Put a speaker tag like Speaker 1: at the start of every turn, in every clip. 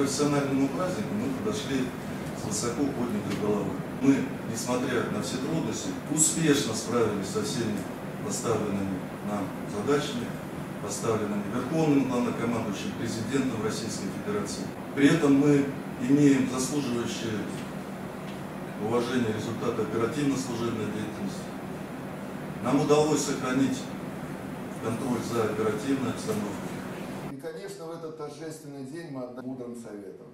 Speaker 1: профессиональному празднику мы подошли с высоко поднятой головой. Мы, несмотря на все трудности, успешно справились со всеми поставленными нам задачами, поставленными Верховным главнокомандующим президентом Российской Федерации. При этом мы имеем заслуживающие уважения результаты оперативно-служебной деятельности. Нам удалось сохранить контроль за оперативной обстановкой.
Speaker 2: Этот торжественный день мы отдаем мудрым советам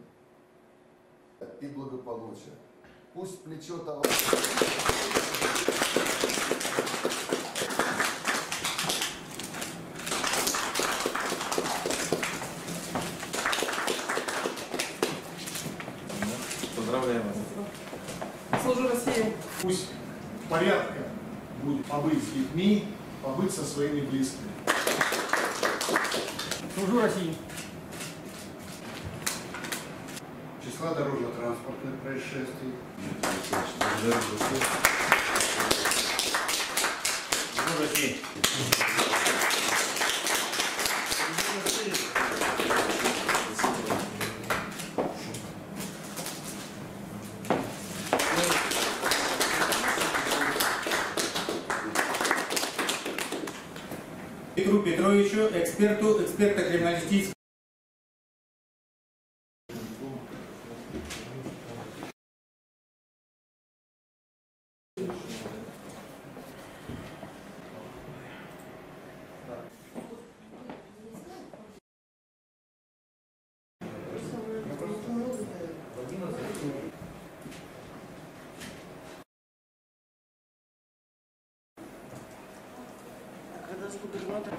Speaker 2: и благополучия. Пусть плечо товарища...
Speaker 3: Поздравляем вас.
Speaker 4: Служу России.
Speaker 5: Пусть порядка будет побыть с детьми, побыть со своими близкими.
Speaker 4: Служу России.
Speaker 5: Числа дорожно-транспортных происшествий.
Speaker 6: Петру Петровичу, эксперту, эксперта-криминалистического
Speaker 4: Когда губернатор.